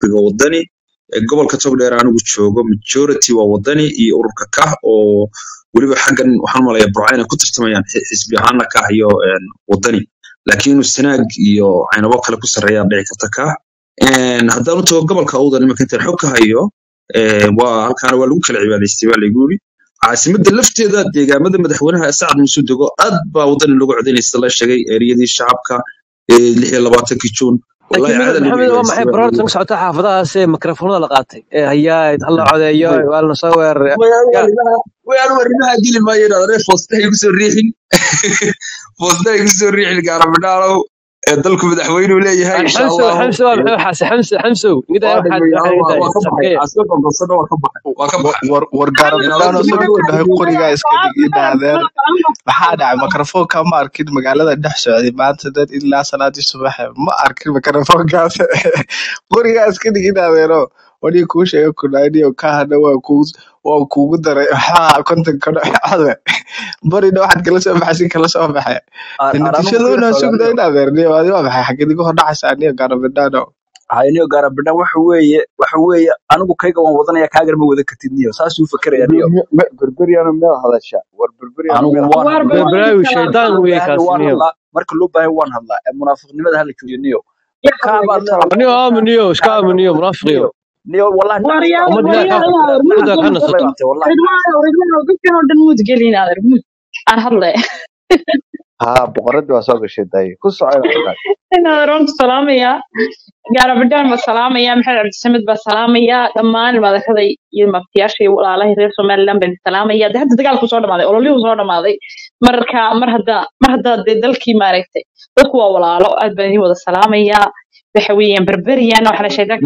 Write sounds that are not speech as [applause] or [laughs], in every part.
xisbiga wadani gobolka togdheer anigu joogo majority waa wadani iyo ururka kah oo weliba xaggan waxaan malaya burca inay ku tartamayaan xi- xisbi ahaana kah iyo wadani. Laakiin sanaag iyo caynabo kale ku sarreeyaan dhici karta kah haddaan u tago gobolka awdan imanka intaan xog ka waa halkaana waa lagu kala cibaadaystay baa laygu yiri caasimadda lafteeda deegaamada madaxweynaha sacad muuse dego aad baa wadani loogu codeynaysa la sheegay eriyadii shacabka lix iyo labaatankii juun maxamed waa maxay laygu ka socota xaafadahaas ee mikrofoonada la qaatay? Ee hayaa hala codeeyo waa la soo weeraray. Waan arrimaha geli maayo inaad reer foostaha igu soo riixin. [laughs] Foostaha igu soo riixin gaarabidhaalow dalku madaxweynuu leeyahay qorigaa iska dhig ina adeer maxaa dhacay mikrofoonka ma arkin magaalada dhex socday maanta dad ilaa salaadii subaxe ma arkin mikrofoonkaas qorigaa iska dhig ina adeero wanii kuu sheega kunaaniyo kahana waa kuu waa kuugu daray waxaa kontonka code barina waxaad kala soo baxay si kala soo baxay natiijadoona sugna in adeerniyo adi waa maxay xagid igu hordhacaysa aniyo gaarabidhaano hayniyo gaarabidhan waxa weeye waxa weeye anigu kayga waan wadanaya kaagana ma wada kartid niyo saasuu fakeraya niyo berberiano meel hadasha war waan bawani shaydaan weeye waan hadlaa marka loo baahan waan hadlaa ee munaafiqnimada hala joojiyo niyo aniyo aaminiyo iska aaminiyo munaafiqiyo niyo wallahi hadle [laughs] ha boqoradii waa soo gashay daye ku soco inaad inaad runta salaamaya gaarabidhaan baa salaamaya maxamed cabdisamed baa salaamaya dhammaan madaxday iyo maftiyaasha iyo walaalahay reer somaliland baan salaamaya de hadda dagaalku soo dhamaaday ololihuu soo dhamaaday marka mar hadda mar hadda dee dalkii maaragtay dadku waa walaalo aad baan idin wada salaamaya waxa weeyaan barberiyan waxaa la sheegaa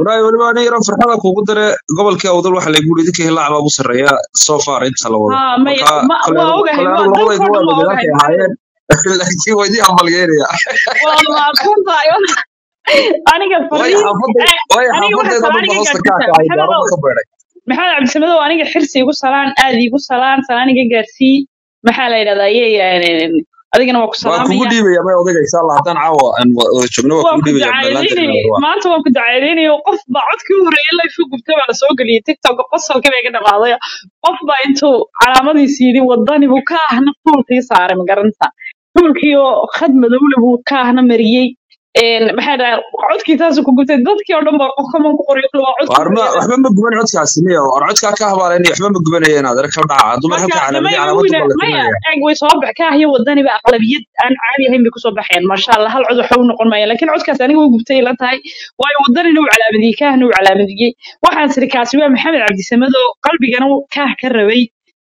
muraay waliba aniga yaran farxada kuugu dare gobolkii awdal waxaa laygu yidhi inkii hilaacbaa ugu sarreeya. Soo faar inta la wado. Ah, [laughs] Laakiin wadi amalgeynaya eh, maxamed cabdisamadow aniga xirsi igu salaan aada igu salaan salaaniga gaarsii maxaa la yidhahdaa adigana waa ku salaamaya. dhiibaya may odayga insha allah haddaan caawa aan wada joogno waa waa kugu ku dhiibaya meelaanta dacayadeynay dhinaca maanta waan ku dacayadeynay qof baa codkii u horeeyay layfu gubtay baa la soo geliyay tiktok qosolka bay ka dhamaaday qof baa intuu calaamadiis yidhi wadani buu ka ahna fuulkii saaray magaranta fuulkii oo khad madowle buu ka ahna mariyey een maxaa dhahay codkii taasu ku gubtay dadkii oo dhan baa qof kaman ku qoryo waa codkii waarma horeeyay waxba ma guban codkaasi miya war codkaa ka habaalanaya waxba ma gubanayeen adeer ka dhaca hadduu mar marka halka damay calaamadi wina calaamadu baa la maya tirinaya eeg way soo bax ka ahyo wadani ba aqlabiyad aan caadi ahayn bay ku soo baxeen maasha allah hal cod waxa u noqon maya laakiin codkaas aniga way gubtay la tahay waayo wadanina uu calaamadiyey kaahna uu calaamadiyey waxaan tiri kaasi waa maxamed cabdisamed oo qalbigana kaah ka rabay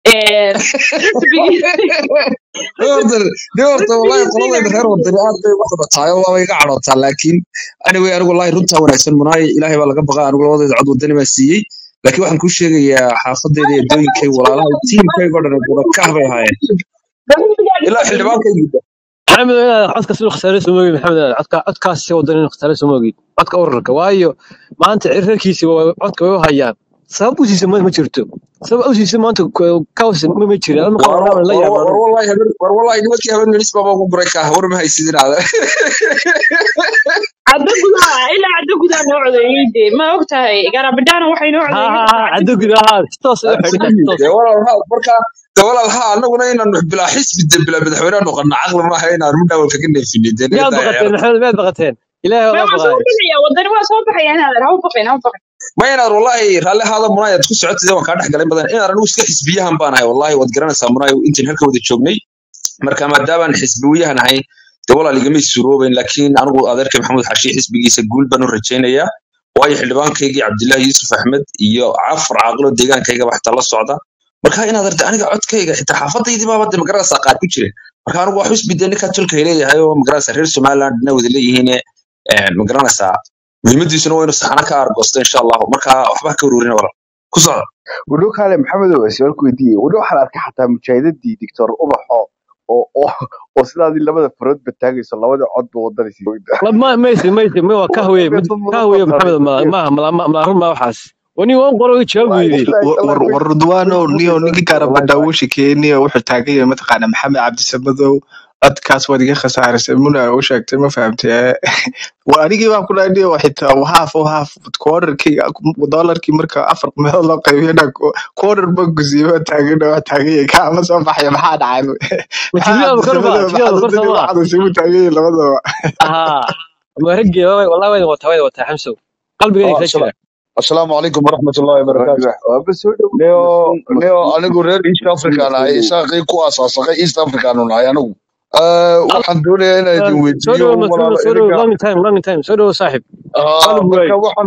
[laughs] waaba iga cadhootaa laakiin anyway anigu wallahi runtaa wanaagsan munaay ilaahay baa laga baqaa anigu labadayda cod wadani baa siiyey. Laakiin waxaan kuu sheegayaa xaafadayda iyo dooyinkay walaalaha tiimkayga o dhan wada kah bay ahaayeen. Ilaa xildhibaankaygi maxamed inaad codka siduu khasaare soo moogid maxamed inaad codka codkaas si wadan inuu khasaare soo moogid. Codka ururka waayo maanta reerkiisi codka way u hayaan sabab u siisa ma jirto sabab u siisa maanta kaws ma war wallahi nimankii baba ugu guray war haysidin caddo gudaha ilaa caddo gudaha noo codeeyey dee og tahay garabidhaana waxay noo de walaal ha anaguna bilaa xisbi de bilaa madaxweyne noqono caqli maaha ka ilaahay waa soo baxaya wadani waa soo ha u baqin ha u baqin ma inaad wallahi raalli haada munaayad ku socotid waan kaa dhex galay badan inaan anigu iska xisbiyahan baan ahay wallahi waad garanaysaa munaay intiin halka wada joognay. Marka maadaabaan xisbiyahan ahay de walaal igama laakiin anigu adeerka maxamuud xashi xisbigiisa guul baan u rajaynayaa. Waayo xildhibaankaygii cabdilaahi yuusuf axmed iyo cafar caaqilo deegaankaygaba xitaa la socda. Marka inaad arta aniga codkayga xitaa xaafadaydii baaba de ma garanaysaa qaar ku jireen marka anigu waa xusbi de ninkaa tolkay leeyahay oo ma garanaysaa reer somaliland na wada leeyihiin ma garanaysaa muhiimadiisuna waa inuu saxana ka argoosto insha allahu. Marka waxba ka ururin walaal ku socda wadho kale maxamedow su'aal ku weydiiyey. Wadho waxaan arkay xataa mujaahidadii doctor ubaxo oo sidaadii labada farood ba taagayso labada cod ba wadanaysa la ma maysi maysi ma waa kahweye dad badan kahweye baa maxamed ma saaray ma ma ma ma run ma waxaas. Wani waan qoro jawaab waa weydii ilaa war ilaa war- war way ridwaano way niyo way ninkii wallahi gaarabadhaa uu shekeeyey niyo wuxuu taagan yahay mataqaana maxamed cabdisamadow dadkaas waad iga khasaarisay muna u sheegtay ma fahamtee? [laughs] Waa anigii baan kula dhiyo xitaa haaf o haaf quarterkii dollarkii marka afar meelood loo qaybiyana quarter ba gusiiba taagan wax taaganyay kaama soo baxaya maxaa dhacaysigu taaganyay labadaba. asalaamu calaykum waraxmat ullahi wabarakaatu neo anigu reer east african ahay isaaqii ku asaasaqay east african un anigu waxaan doonaya inaa idin weydiiyo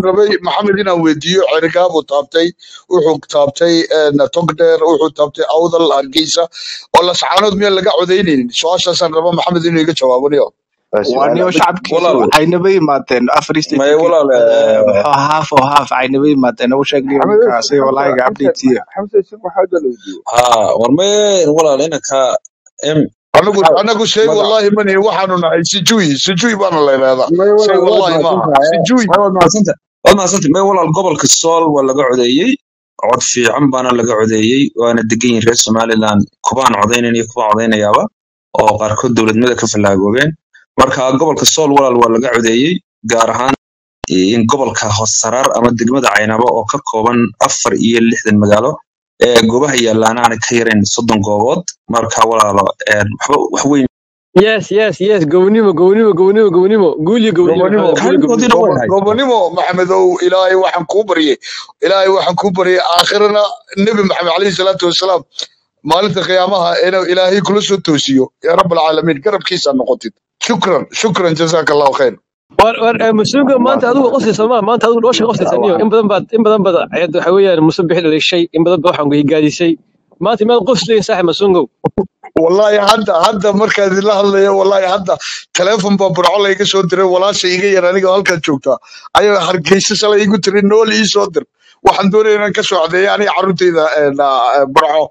rabay maxamed inaan weydiiyo cergaabuu taabtay wuxuu taabtay togdheer wuxuu taabtay awdal hargeysa oo lascaanood miyaan laga codaynaynin su'aashaasaan raba maxamed inuu iga jawaabo niyo waniyo shacabkiisu aynaba yimaadeen oo haaf aynaba yimaadeen u sheeg war maye walaal inanka m anagu anagu shay wallahi mani waxaanu nahay sijui sijui baana la yidhahdaa may shay wallahi maaha mahadsantahay sijui may waad walaal gobolka sool waa laga codeeyey cod fiican baana laga codeeyey waana degan yihiin reer somaliland kubaan codaynayna iyo kubaan codaynayaaba oo qaarkood dowladnimada ka fallaagoobeen marka gobolka sool walaal waa laga codeeyey gaar ahaan in gobolka hossaraar ama degmada caynabo oo ka kooban afar iyo lixdan magaalo goobaha yaalaan aana ka yarayn soddon goobood marka walaalo waxweyn yes yes yes gobonimo gobonimo gobonimo gobonimo. Guulyo gobonimo. Maxamedow ilaahay waxaan kuu baryay. Ilaahay waxaan kuu baryay aakhirana nebi maxamed calayhi salaatu wasalaam. Maalinta qiyaamaha inuu ilaahay kula soo toosiyo. Yaa rabbal caalamiin noqotid. Shukran shukran jazaaka allahu khayr. war war مسلمك ما انت ادو قصدي سما ما انت ادو دوش قصدي سنيو ان بدن بعد ان بدن بعد عيد waxa weeyaan musabix dhalay shay in badan baa waxaan ku higaadisay maanta meel qof leeyahay saaxib masungo wallahi hadda hadda markaan idinla hadlayo wallahi hadda teleefon baa burco layga soo diray walaasha iga yar aniga halkan joogta ayaa hargeysa shalay igu tiri nool ii soo dir waxaan doonaya inaan ka soo cadeeyo aniga carruurtayda een, ah, burco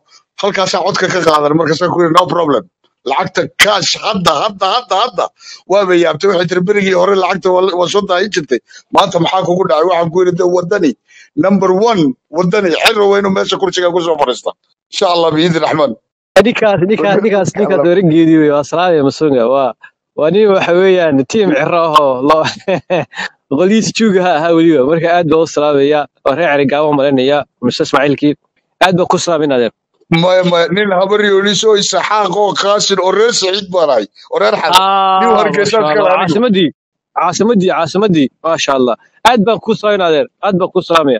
halkaasaa codka ka qaadan markaasaan ku yidhi no problem lacagta kaash hadda hadda hadda hadda. Waaba yaabtay waxay tiri berigii hore lacagta waa soo daahin jirtay. Maanta maxaa kugu dhacay? Waxaan ku yidhi de wadani number one wadani waa inuu meesha kursiga ku soo fadhiista. Insha allah biidni raxmaan. Ninkaas ninkaas ninkaas ninkaas dooran geediyo waa salaamay masunga waa waa nin waxa weeyaan tiim ciro ahoo [laughs] qoliis juuga ha ahaa weliba marka aad baa u salaamaya oo reer cali gaabo malinaya muse ismaaciilkii aad baa ku salaaminaadeen maya maya nin habar yoonis oo isaxaaq oo qaasin oo reer saciid baan ahay oo reer xasan nin ah hargeysaad maasha kale caasimadii caasimadii caasimadii maasha allah aad baan ku salaaminaadeen aad baan ku salaamaya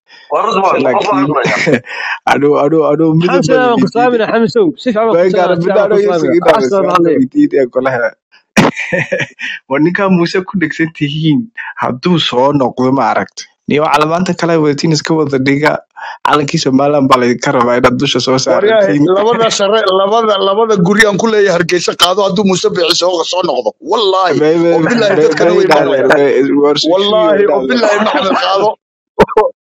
war ninkaa muuse ku dhegsan tihiin hadduu soo noqdo ma aragta niyo calamaanta kale wadatiin iska wada dhiga calankii somalilan baa laydinka rabaa inaad dusha soo saaralabada eh, share labada labada guri aan ku leeyahay hargeysa qaado hadduu muuse biixi soo soo noqdo. Wallaahi obilaahi dadkana wey wallaahi obilaahi maxmed qaado. [laughs]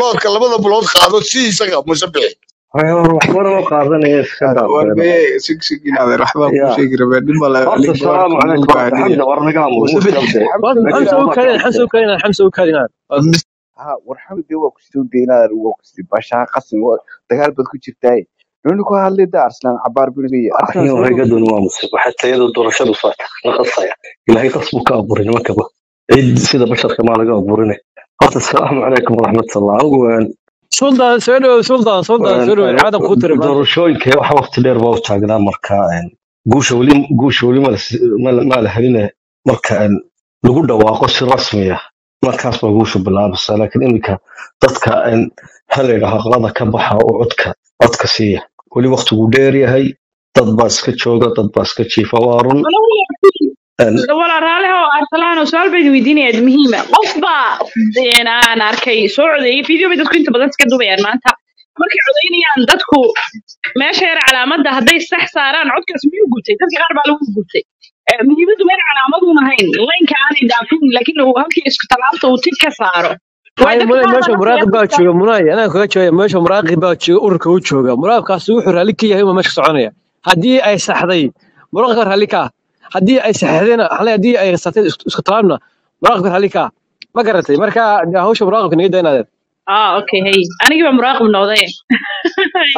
lodka labada bulood qaado si isaga waa kusidoo beenaar waa kusidoo baashaha qasim dagaal baad ku jirtaay wuxuuna ku hadli arslan cabaar buriga horgadunwaamusa waxaa tayada doorashadu faata la qasaya ilaahay qas buu ka abuuray nimankaba cid sida basharka maa laga abuurina horta asalaamu calaykum waraxmatulah doorashooyinka waxa waqti dheer baa u taagnaa marka guusha weli maa la heline marka lagu dhawaaqo si rasmiya markaas baa guusha bilaabaysa laakiin iminka dadka hala yidhaaho ka baxa oo codka codka siiya weli waqtigu dheer yahay dad baa iska jooga dad baa iska jiifa waa run. Een, walaal raale oo arsalaan oo su'aal bayd weydiinaya muhiima qof baa aan arkay soo codeeyay video bay dadku inta badan iska dubayaan maanta. Markay codaynayaan dadku meesha yar calaamadda hadday sax saaraan codkaas miyuu gubtay dadka qaar baa lagu gubtay muhiimaddu meel calaamaduun ahayn. Laynka aanay dhaafin laakiin halkii isku talaabta uu tig ka saaro meesha muraaqib baa jooga? munay anaa kaga jooga meesha muraaqib baa jooga ururka u jooga. Muraaqibkaasi wuxuu raalli ka yahay uma meesha soconaya. Haddii ay saxday muraaqibka raalli ka ah. Haddii ay saxdayna haddii ay satay isku talaabna muraaqibka raalli ka ah. Ma garatay marka hawsha muraaqibka naga daynaadeen ah okay hey. Anigii baa muraaqib noqday.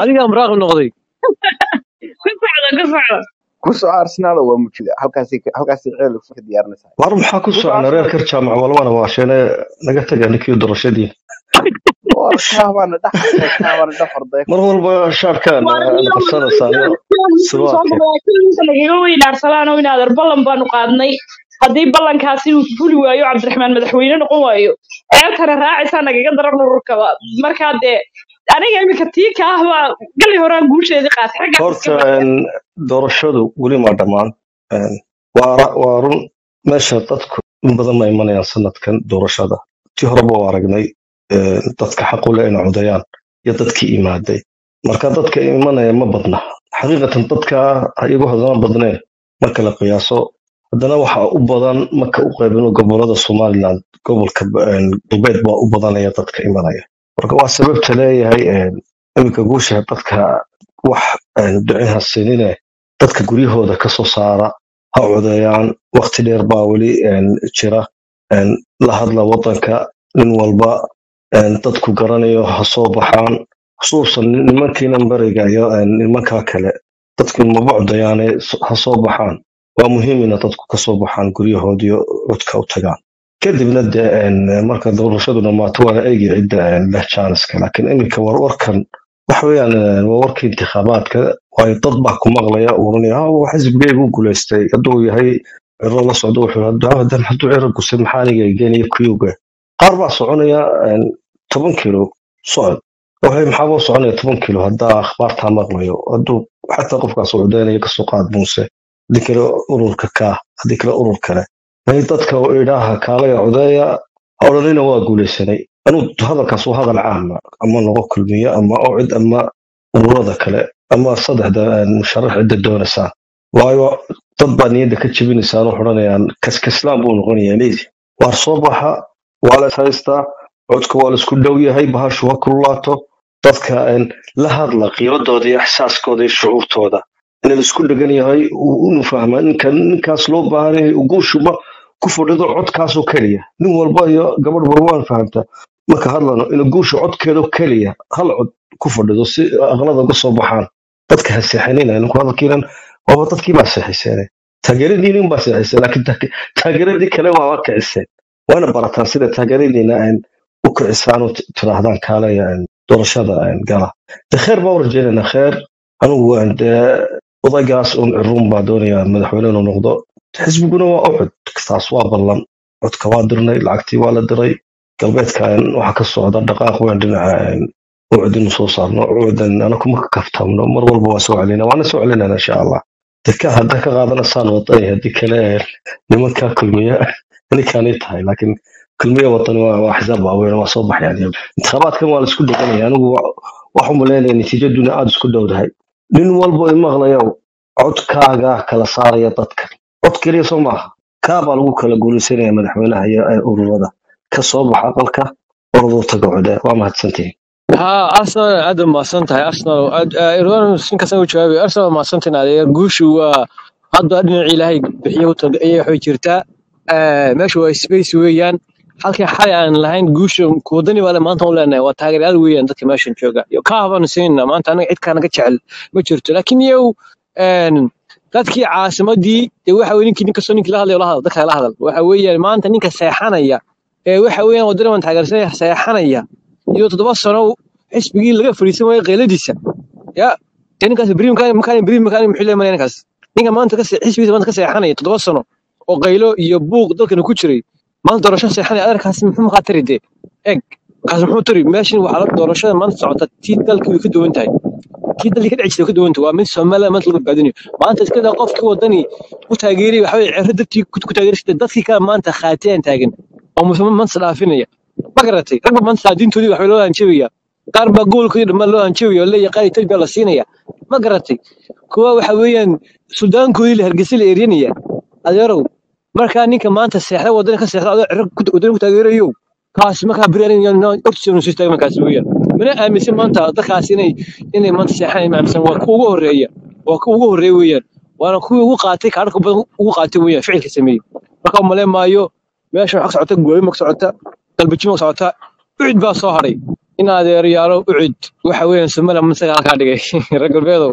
Adigaa muraaqib noqday? [laughs] Ku socda ku socda ku soo arsenal waa mujida. Halkaasi halkaasi ceel ka diyaarinaysaa war maxaa ku socona reer arsenal kar jaamac walbana waasheene naga taga ninkii doorashadii mar walba shaarkaan waa la iyo qabsanaysaa iyo soo siwaadka magaciisa nagaga weynaarsadaan oo inaadan ballan baanu qaadnay. Haddii ballankaasi uu fuli waayo cabdiraxmaan madaxweyne noqon waayo ceelkana raacaysaa nagaga daran ururkaba markaa dee aniga imika tii ka ah baa gali horaan guusheedii qaatay iska horta doorashadu weli ma dhammaan waa run meesha dadku in badan ma imanayaan sanadkan doorashada. Tii horeba waa aragnay dadka xaq u leh inay codayaan iyo dadkii imaaday. Marka dadka imanaya ma badna. Xaqiiqatan dadka iyagu hadana badneen marka la qiyaaso haddana waxa u badan marka u qaybino gobollada somaliland gobolka galbeed baa u badanaya dadka imanaya marka waa sababta leeyahay iminka guusha dadka wax ducin sinine dadka guryahooda ka soo saara ha codeeyaan waqti dheer baa weli jira. La hadla wadanka nin walba dadku garanayo ha soo baxaan. Xusuusan nimankiina beriga iyo nimankaa kale dadku maba codeeyaane s- ha baxaan. Waa muhiim ina dadku ka baxaan guryahoodiyo codka u tagaan kadibna de marka doorashadu dhamaato waa la cidda leh jaaniska laakiin iminka warwarkan waxa weeyaan een, waa warka intikhabaadka waayo dad baa ku maqlaya uranaya "Ah, waa xisbigaygu guulaystay hadduu yahay ciro la socdo wuxuu "Ah, dan hadduu ciro gusay maxaa aniga igeenaya kuyuga? Qaar baa soconaya toban kilo socod. Waxay maxaaba u soconaya toban kilo haddaa akhbaartaa maqlayo? Hadduu xataa qofkaas uu codeynayo ka soo qaad muuse haddii kale ururka kaa haddii kale urur kale dadka idhaaha kaalaya codeeya ha odhanina waa guulaysanay. Anuu hadalkaas waa hadal caama ama noqo kulmiye ama ocid ama ururada kale ama saddexda musharax doonaysaan waayo dad baa niyadda ka jebinaysaan oo odhanayaan kaskaslaan buu noqonayaa leedi waar soo baxa waa la is haystaa codka waa la isku dhow yahay bahashu ha kululaato dadka la hadla qiimadooda iyo ixsaaskooda iyo shucuurtooda. In la isku dhegan yahay inu fahmaa ninka ninkaas loo baahan yahay uu guushuba ku fadhido codkaasoo keliya. Nin walba iyo gabadh walba waan fahamtaa. Marka hadlano ina guusha codkeedo keliya hal cod ku fadhido si aqlada uga soo baxaan. Dadka ha seexanina ninku hadalkiinan waaba dadkii baa taageeradiinin baa seexiseen laakiin taage- taageeradii kale waa waa kiciseen. Waana barataan sida taageeradiina een, u kicisaan tiraahdaan kaalaya een, doorashada gala. De kheer baa u rajeynayna. Kheer anigu een, dee odaygaas un ciruun baa doonaya madaxweyne inuu noqdo xisbiguna waa ucud taas waa ballan codka waa dirnay lacagtii waa la diray galbeedka een, waxaa ka socda dhaqaaq weyn dhinaca ucud inuu soo saarno ucudan anaku ma ka kaftamno mar walba waa soo celina waana soo celinana insha allah deka hadda ka qaadanaysaan wadani haddii kale een, nimankaa kulmiya ninkaanay tahay laakiin kulmiya wadani waa xisaab waaweyn waa soo baxayaan iyagu. intikhabaadkan waa la isku deganaya anigu wa- waxaan umaleynaya natiijaduna aada isku dhowdahay nin walba i maqlayo codkaaga kala saaraya dadka cod keliya soo maaha kaabaa lagu kala guulaysanaya madaxweynaha iyo ee ururada ka soo baxa aqalka oroduu taga code waa mahadsantihin ها أرسنال أدم ما سنتها أرسنال أد إيران سنك سنة جوابي أرسنال ما سنتنا عليه جوش و هذا أدنى إلهي بحيه وتقية حجرتا ماشي هو سبيس ويان halkii xalay aan lahayn guusha kuwadani wala maanta u leenahay waa taageerayaal weeyaan dadka meeshan jooga iyo ka habaan siinna maanta anaga cid kaa naga jecel ma jirto laakiin iyow een, dadkii caasimadii dee waxa ninkii ninkastoo ninkii la hadlayo la hadal dadka la hadal waxa weeyaan maanta ninka seexanaya ee waxa weeyaan wadani waan taageersanaya seexanaya iyo toddoba sano xisbigii laga fadhiisan waayay qayladiisa. Ya dee ninkaas beri makaan beri makaan muxuu leeyahay ninkaas ninka maanta ka xisbigiisa maanta ka seexanaya toddoba sano oo qaylo iyo buuq dalkana ku jiray maanta doorasho seexanaya adeerkaasi muxuu maxaa tari dee? Eg kaas muxuu tari meeshan la doorashada maanta socota tii dalka way ka duwan tahay. Kii dalka ka dhici jirtay way ka duwan tahay. Waa mid Soomaaliya maanta lagu badbaadinayo maanta iska qofkii wadani u taageeray waxa weeye cirro dadkii ku taageeray dadkii kale maanta khaateen taagan. Oo muslimiin maanta dhaafinaya. Ma garatay? Ragba maanta saadiintoodii waxa loo hanjabaya qaar baa gobolkoodii dhammaan loo hanjabayo oo leeyahay qaar etoobiya la siinaya. Ma garatay? Kuwa waxa weeyaan suudaankoodii la hargeysa la eryanaya adeerow markaa ninka maanta seexda wadana ka seexda adoo cirro ku- wadana ku taageerayo kaasi markaa nu siistaaga markaasi weeyaan mana aaminsan maanta dadkaas inay inay maanta seexan aaminsan waa kuwa ugu horreeya waa kuwa ugu horreeya weeyaan waana kuwii ugu qaatay kaadhka badan ugu qaatay weeyaan ficilka sameeyey marka umale maayo meesha waxa ka socota gooyima ka socota galbajima ka socota ucid baa soo hadhay in adeeryaalo ucid waxa weeyaan somaliland masaga halkaa dhigay reer galbeedow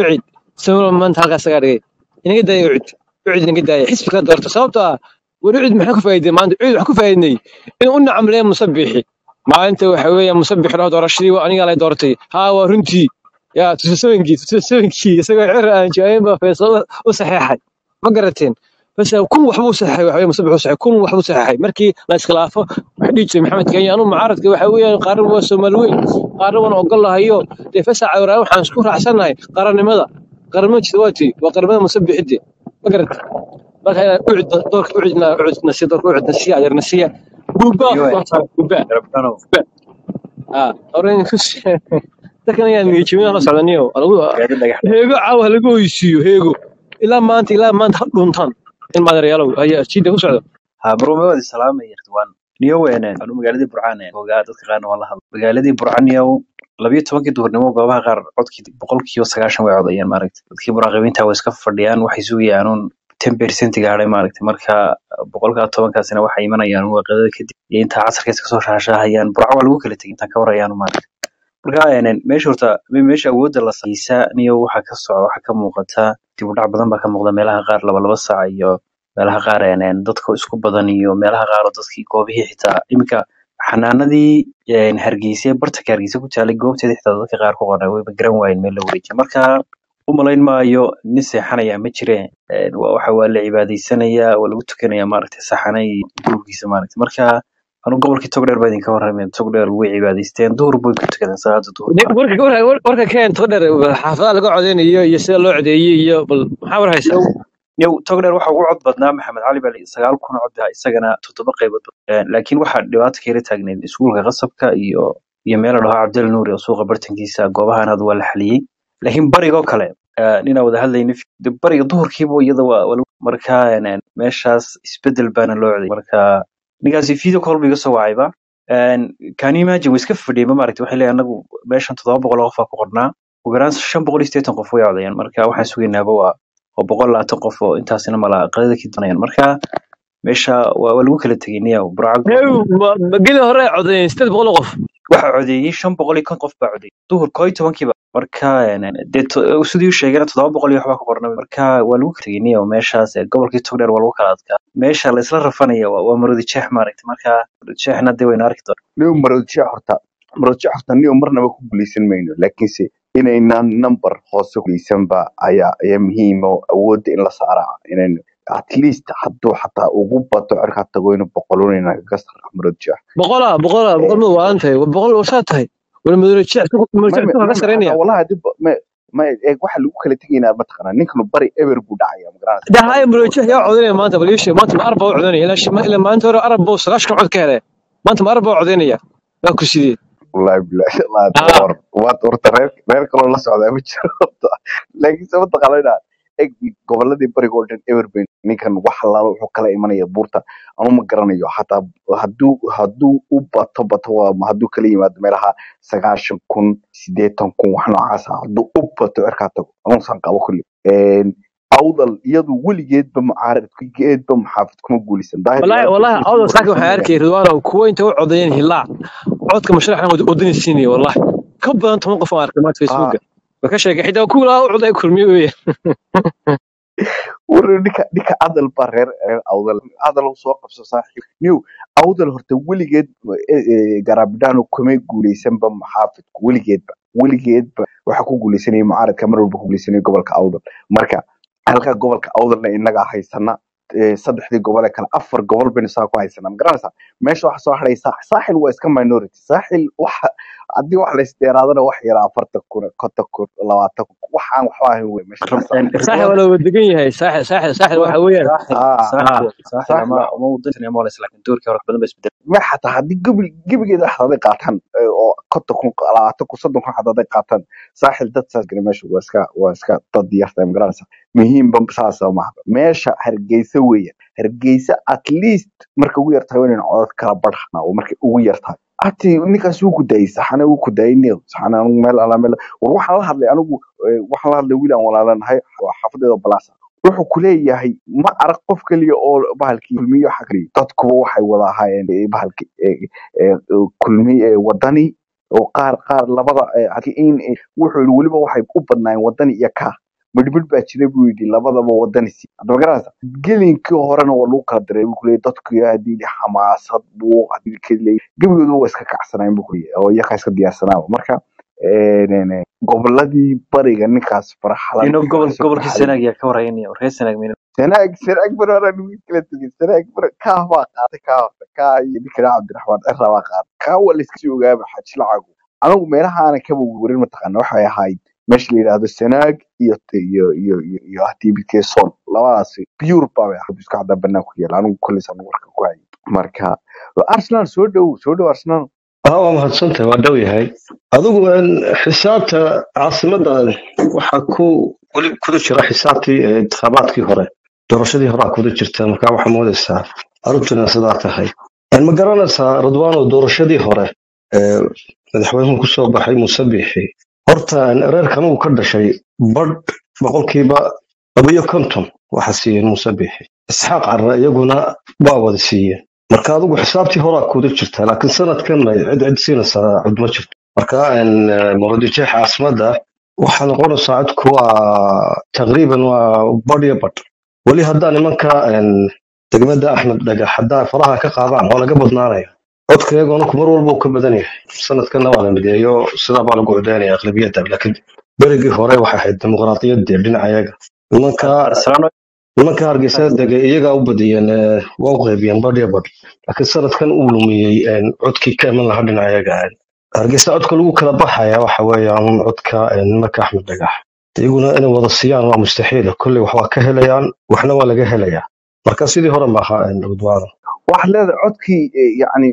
ucid somaliland maanta halkaa isagaa dhigay inaga daaya ucid ucid inaga daaya xisbi kala doorta sababtoo ah war ucid maxaa ku faa'iiday? Maanta ucid waxaan ku faa'iidnay inuu u nacamleeyo musabixi maalinta waxa weeyaan musabixi dhaho doorashadii waa lay doortay. Haa waa runtii. Yaa tusasabankii tusasabankii isagoo cir aan jaayin baa u saxeexay. Ma garateen. Bas kun waxba u saxeexay waxa weeye musabix u saxeexay. Kun waxba u saxeexay. Markii la iskhilaafo waxa dhihi jiray maxamed kenya. Anuu mucaaradka waxa weeyaan qaarna waa soomaali weyn qaarna waan ogol lahayo. Dee fasax cawraa waxaan isku raacsannahay qarannimada qarannimada jirta waa qarannimada musabixidde ma garat marka inaan ucid doorka ucidna ucidna si doorka ucidna siya adeerna siya guuba Anyway, guuba Rabdano, guuba ah oran dadkan ayaan niyajimina la socdaniyo alagu gaari dhagax dhagax. heego caawa lagu oysiiyo heego ilaa maanta ilaa maanta ha dhuntaan in maadeeryaalow ayaa jiida ku socdo Ha, bro, ma wadi salaamaya Ridwan. Niyo weeneen, anu magaaladii Burcaan ee ogaa dadka qaarna waa la hadla. Magaaladii Burcaan niyow labiyo tobankii duhurnimo goobaha qaar codkii boqolkiiba sagaashan way codayaan maaragtay. Dadkii muraaqibiinta way iska fadhiyaan waxay sugayaan un ten percentiga hadhay maaragtay. Marka boqolkaa tobankaasina waxay imanayaan waa qadada kadib iyo intaa casarka iska soo shaashahayaan. Burco waa lagu kala tegay intaan ka warayaan maaragtay. marka een, meesha horta me- meesha awoodda la siisa niyo waxa ka soco waxa ka muuqata dib u badan baa ka muuqda meelaha qaar laba laba saac iyo meelaha qaar dadka isku badan iyo meelaha qaar dadkii goobihii xitaa iminka xanaanadii hargeysa bartanka hargeysa ku taalay goobteeda xitaa dadka qaar ku qornay wayba garan waayeen meel la wareejiyo marka u malayn maayo nin seexanaya ma jire Een, waa- la cibaadeysanaya waa lagu tukanaya maaragtay saxanay gurigiisa maaragtay. Marka anu gobolkii togdheer baa idinka warramay togdheer way cibaadaysteen duhur bay ku tukadeen salaada duhur warka keen todher xaafadaha laga codeynayo iyo sida loo codeeyey iyo bal maxaa war haysaa yow togdheer waxa ugu cod badnaa maxamed cali baa la- sagaal kun cod baa isagana toddoba qaybood laakiin waxaa dhibaato keela taagneyd iskuulka qasabka iyo iyo meel la dhaho cabdel nuuri oo suuqa bartankiisa goobahan hadda waa la xaliyey laakiin barigoo kale ninaa wada hadlayna de bariga duhurkiiba iyada waa waa lagu- marka een, een, meeshaas isbeddel baana loo coday marka ninkaasi video call buu iga soo wacayba. Can you imagine way iska fadhiyeen ma maaragtay waxay leeyihiin anagu meeshan toddoba boqol oo ku qornaa. Ugu shan boqol iyo qof way codayaan marka waxaan sugaynaaba waa oo boqol labaatan qof oo intaasina mala qadada ka doonayaan. Marka meesha waa, lagu kala tegay niya burca heew ma- ma geli hore ay codeeyeen sideed boqol qof waxaa codeeyey shan boqol iyo kon qof baa codeeyey duhur koo iyo tobankiiba marka dee sidii u sheegeen toddoba boqol iyo waxbaa ku qorna marka waa lagu tegay niya meeshaas ee gobolkii togdheer waa lagu kala adkaa. Meesha la isla rafanaya waa, marodi jeex maaragtay. Marka jeexna dee wayna arki doonaa? Niyo maroodjeex horta maroodjeex horta niyo marnaba ku guuleysan mayno. Laakiinse inaynaan number hoose guuleysanba ayaa ayaa muhiim oo awoodda in la saaraa inaynu at least hadduu xataa ugu bato cirkaa tago inuu boqolun inaga sarra maroodjeex boqola boqola boqol ma waalan tahay war boqol wasaa tahay? Madurajeex madurajeex mame ka sareynaya wallahi dib ma ma eeg waxa lagu kala tegaynaa mataqanaa ninkanu bari eber buu dhacaya magaranaysa dhahay bari madurajeex yaa codeynaya maanta bal ii sheeg maanta ma arba u codeynaya ilaa maanta hore arab buu sagaashan cod ka helay. Maanta ma arba u codeynaya waa ku sidee wallahi tabar waad horta reer reer kaloo la socdaa ma jiro horta laakiinse mataqaanaa eg goboladii bariga eberbeen ninkan wax alaala wuxuu kala imanaya buurta. Ama ma garanayo xataa haduu haduu u bato bato haduu kala yimaado meelaha sagaashan kun sideetan kun wax noocaasa ah. haduu u bato cirkaa tago anuusan qabo kulli. Awdal iyadu weligeedba mucaaradkeedba maxaafid kuma guulaysan. Walahi awdal saaka waxaa arkay ridwaanow kuwa inta u codeeyeen hilaad. Codka masharaxan wadinisiinay walahi ka badan toban qof aan arkay maanta facebooka way ka sheegay xitaa kuwa u coday kulmiye weeye [laughs] war ninka adal baa reer awdal. Adal soo qabso saaxiib. New awdal horta weligeed garabidhaanu kuma guuleysanba maxaafidku weligeedba weligeedba waxa ku guuleysanaya mucaaradka mar walba ku guuleysanaya gobolka awdal. Marka halka gobolka awdalna inaga haysana saddexdii gobol ee kale afar gobol baynu saa ku haysanaa ma garanaysaa meesha waxa soo hadhay saax- saaxil waa iska minority. Saaxil waxa haddii wax la isdheeraadana wax yara afartan kun konton kun labaatan kun. Waxaan waxba ahayn wey. Meesha Rab- saaxil een, saaxil Ridwan waa la degan yahay. Saaxil saaxil saaxil waxa weeyaan ma xataa haddii gebi gebigeeda xaday qaataan oo konton kun labaatan kun soddon kun xataa haday qaataan. Saaxil dad saas gala meesha waa iska waa iska dad yarta magaranaysa. Muhiimba saasa maaha meesha hargeysa weeyaan hargeysa at least marka ugu yartahay waa inaynu codad kala badhna markay ugu yartahay. Ati ninkaas wuu ku daayay saxana wuu ku daayay nio saxana anigu meel ala meel. War waxaan la hadlay anigu waxaan la hadlay wiil aan walaalanahay xaafadeeda balaasa. Wuxuu ku leeyahay ma arag qof keliya oo bahalkii kulmiyo xagri dadkuba waxay wada ahaayeen bahalki kulmi wadani oo qaar qaar labada eh, eh, wuxuu yidhi weliba waxay u badnaayeen wadani iyo kaa midhmidh baa jira buu yidhi labadaba wadani si. Hadda magaranaysa gelinkii horena waa lagu kala diray buu kuleeyay dadku haddii li xamaasad buu haddii kale gebigoodu waa iska kacsanayn buu kuleeyay oo iyakaa iska diyaarsanaaba marka een, goboladii bariga ninkaas gobolkii farxalan sanaag yaa ka waraynayo reer sanaag mina sanaag sanaag bar hore lagu kala tegay sanaag bar kaa baa qaatay kaa horta kaa iyo ninka cabdiraxmaan cira baa qaatay kaa waa la iska sii ogaaba xaj lacagu anigu meelahaana kaba warin mataqaana waxay ahayd meesha la yidhaahdo sanaag iyo iyo iyo iyo iyo hadibidkee son labadaasi pure baa ahayd iska caddaa banaan ku yaalla anigu kolleys anigu warka ku hayay. Marka arsenal soo dhow soo dhow arsenal. Aa waa mahadsantahay waa dhow yahay. Adigu een, xisaabta caasimadda waxaa ku weli kuda jira xisaabtii ee intikhaabaatkii hore doorashadii horaa kuda jirta markaa waxaa moodaysaa arintuna sidaa tahay. Ma garanaysaa radwaano doorashadii hore madaxweynuhu ku soo baxay muuse biixi horta reerkan uu ka dhashay badh boqolkiiba labayo konton waxa siiyeen muuse biixi. Isxaaq carre iyaguna waa wada siiyeen marka adigu xisaabtii horaa kuda jirta laakiin sanadkan cid cid siinaysaa cid ma jirto. Marka muqdisho caasimadda waxaa noqonaysaa codku waa taqriiban waa badh iyo badh weli haddaa nimanka degmada axmed dhagax haddaa faraha ka qaadaan waa laga badnaanaya. Codka iyagoona mar walba ka badan yahay. Sanadkanna waa la mideeyo sidaa baa lagu codeynaya aqlabiyadda laakiin berigii hore waxay ahayd dimuqraadiyadii dhinaca iyaga nimanka hargeysa degay iyagaa u badiyeen waa u qaybiyeen badh iyo badh laakiin sanadkan uu lumiyey codkii ka iman lahaa dhinaca iyaga hargeysa codka lagu kala baxaya waxa weeyaan codka nimanka axmed dhagax iyaguna inay wada siiyaan waa mustaxiila kolley wax waa ka helayaan waxna waa laga helayaa. Marka sidii hore maaha ridwaano waxaad leedahay codkii eh, yacni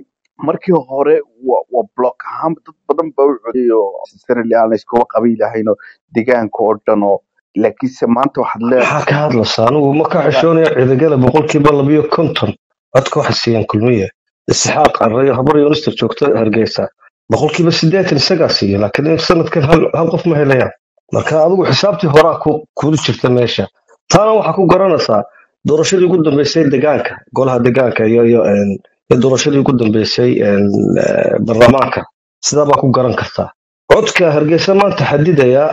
markii hore waa block ahaan dad badan baa u codeeyay oo sincerely aan la iskuma qabiilahayno deegaanka oo dhan oo laakiinse maanta waxaad leedahay. Maxaa ka hadlaysa anigu ma ka xishoonaya ciidagala boqolkiiba labayo konton. Codka waxay siiyeen kulmiye. Isxaaq arrayo habar yunister joogto hargeysa. Boqolkiiba siddeetan isagaa siiya laakiin sanadkan hal qof ma helayaan marka adigu xisaabtii horaa ku kuda jirta meesha. Taana waxaa ku garanaysaa doorashadii ugu dambeysay degaanka golaha degaanka iyo doorashadii ugu dambeysay baarlamaanka sidaa ku garan kartaa codka hargeysa maanta xadidaya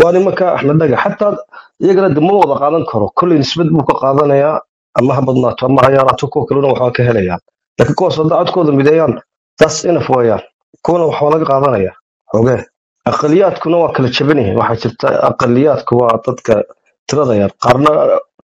waa nimanka axmed xataa iyagana de wada qaadan karo. Kolley nisbad buu ka qaadanayaa ama ha badnaato ama ha yaraato kuwa kalena waxbaa ka helayaan laakiin kuwaas hadda codkooda mideeyaan taas inaf weeyaan. Kuwana waxbaa laga qaadanaya. Oge aqaliyaadkuna waa kala jaban yihiin waxaa jirta aqaliyaadku waa dadka tirada yar. Qaarna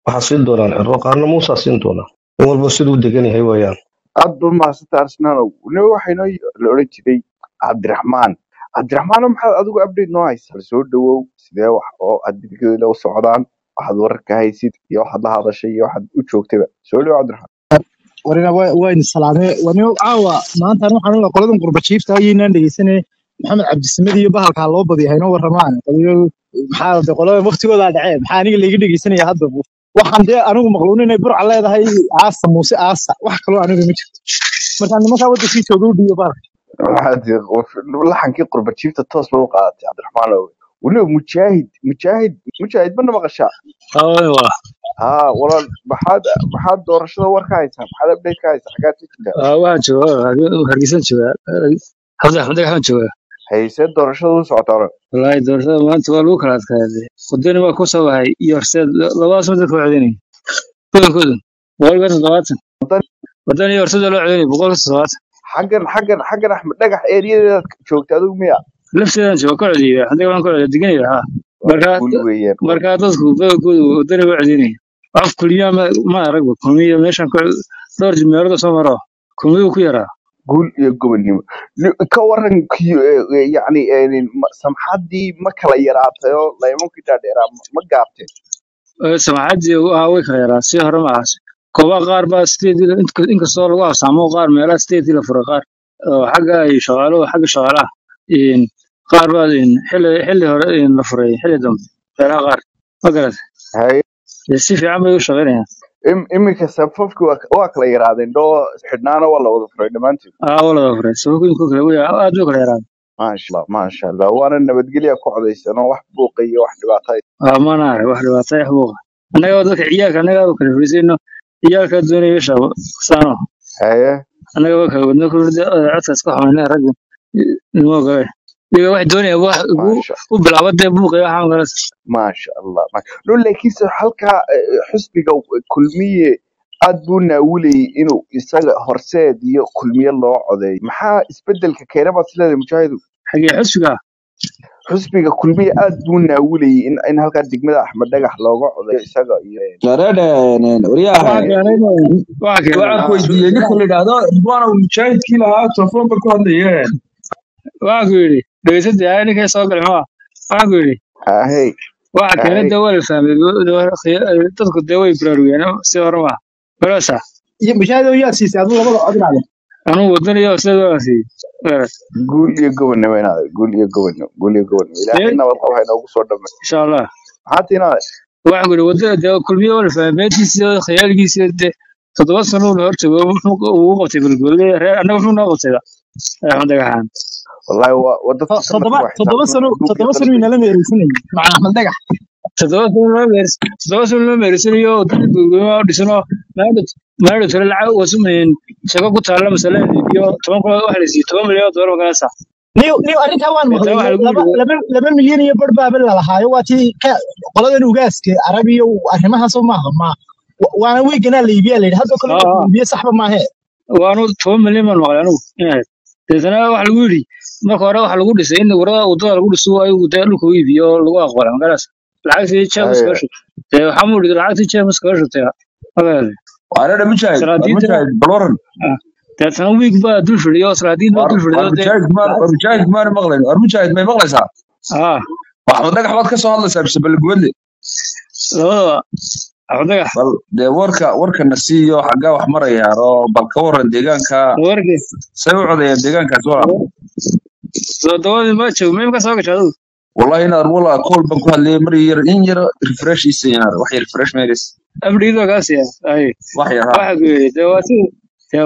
waxaa siin doonaan ciro qaarna muusaa siin doonaa in walba siduu degan yahay weeyaan aad ba mahadsanta arsenal ne waxaynoo la odhan jiray cabdiraxmaan cabdiraxmaan maxaad adigu update noo haysaa soo dhawow sidee wax oo adbidgeeda u socdaan? Waxaad wararka haysid iyo waxaad la hadashay iyo waxaad u joogtaba soo dhawow cabdiraxmaan warina wayna salaame wani caawa maantaan waxaan u qoladan qurba jiifta ayaynaan dhegeysane محمد عبد السميد يبقى هالك على لوبدي هاي ورمان رمان قالوا محاول تقولوا وقت ولا دعاء محاول نيجي اللي يجي سنة يهدد بو وحنا ده أنا مغلون إنه يبر على هذا هاي عاصة موسى عاصة وحنا كلو أنا بمشي بس أنا ما سويت شيء تقول دي يبقى هذي وف والله حنكي قرب تشوف التوس ما وقعت عبد الرحمن أوي ولو مجاهد مجاهد مجاهد بنا مغشاء آه والله آه والله بحد بحد دور شنو ور كايس بحد بدي كايس حقاتي آه وان شو هذا هرجسن شو هذا هذا هذا شو haysee doorashada u socotaa oran wallaahi doorashada maanta waa lagu kala adkaaday wadani waa ku soo baxay iyo horseed labadaas mid dadka waa codeynaya badankooda boqolkiiba toddobaatan wadani iyo horseed waa loo codeynaya boqolkiiba toddobaatan xaggan xaggan xaggan axmed dhagax eeriyadeedaad joogta adigu miya lafteedan jooga ka codeeya xadiga waan ka codeeya deganaya waa markaa dadku badankooda wadani waa codeynaya af kulmiya ma aragba kulmiya meeshan ku dhowr meelood oo soo maro kulmiyuu ku yaraa guul iyo gobonnimo Ni- ka waran eh, eh, yacni eh, ma- samxaddii ma kala yaraatay oo laymankii dhaadheeraa ma gaabteen samaxadii waa way kala yaraa si hore ma ahas koobaha qaar baa sideedii la- ink- inkastoo lagu habsaamo qaar meelaha sideedii la furay qaar xagga ay shaqaalo xagga shaqaalaha qaar baa xilli xilli hore la furay xilli dambe beelaha qaar. Ma Dee si fiican bay u shaqaynayaan iminka safafki waa kala yaraadeen dhoo xidhnaana waa la wada furay dhammaantiin aa waa la furay. Sababooyinka kale way aad bay u kala yaraaday maasha allah maasha allah waana nabadgelya ku codaysanoo wax buuqa iyo wax dhibaato ay waa maana arag wax dhibaato ah buuqa. Annaga waa dadka ciyaalka annaga waa kala fariisayno ciyaalka doonaya meesha saano. Haye annaga waa kala wadno kulli codka iska xumayna ragga ilmo gale maasha allah ma- no laakiinse halkaa eh, xisbiga kulmiye aad buu naawilayay inuu isaga horseed iyo kulmiye loo codeeyo maxaa isbeddelka keena baad isleedahay mujaahidu xisbiga? Kulmiye aad buu naawilayay in, in halkaa degmada axmed dhagax looga codeeyo isaga iyo gareedhe waxa waryahay keenay waxa keenay. Waxaan ku weydiiyey ninka la yidhaahdo ridwaan uu mujaahidkii lahaa telefoon bay ku hadlayeen waxaan ku yidhi dhegeysadii ninkay soo galay waxaan ku yidhi waxa dee waa la fahmay dadku dee way baraarugeen si hore ma marasa iyo mushaahado yaa siisay aduu labada cod inaade anugu wadanayo sida waa siiyey guul iyo gobonnimo inaad guul iyo gobonnimo guul iyo gobonnimo ilaahay nabad qab ha inoogu soo dhamay insha allah maxaa waxaan ku yidhi waddada dee kulmiye waa la fahmay dee toddoba sano uu hortago wuxuu qabtay golgole reer annaga wuxuu noo toddoba sannadkii waa toddoba xisaabtan sano adduunka toddoba sano qalbay inala meereysanayay macna axmed dhagax. Toddoba sano sano loo meersanayo waddada golgole oo dhisano maadho maadho tole lacag wasumayn shaqo ku taalla masale iyo toban kun waxa la siiyey toban milyan oo dollar magalasa niyo niyo arrintaa waan maqlay. laba yidhi milyan iyo bar baaba lalahaayo waa tii qoladan ugaaska arabiya arrimahaasoo maaha ma wa- waana weeganaa la iibiyaa layidhi haddoo kale la iibiye saxba maahe. Waanu toban milyan baan maqlay anugu deetana waxa lagu yidhi. Marka hore waxa lagu dhisay in warada waddada lagu dhiso ayagu dee dhulka u iibiyo lagu aqbalay magaras lacagtii jeebka iskaga haye shubtay dee waxaa mu yidhi lacagtii jeebka iskaga shubtay magaras waanadha mujaahid war salaadiinta mujaahid balwaran ah, deetana wiig baa dul fidhiyo salaadiin baa dul war fidhiyo dee mujaahid maan war mujaahid maan maqlayn war mujaahid may maqlaysaa? Aa waxaad dhagax baad ka soo hadlaysaa bise balgubadle labadaba dee warka warkana siiyo xaggaa wax marayaan oo bal ka waran deegaanka say u codayaan deegaankaas wallahi inaad walaa kool baan ku hadlayay mar yar in yar refresh siiyaan wax yar refresh meelis abdhiidoo kaasiya wax yar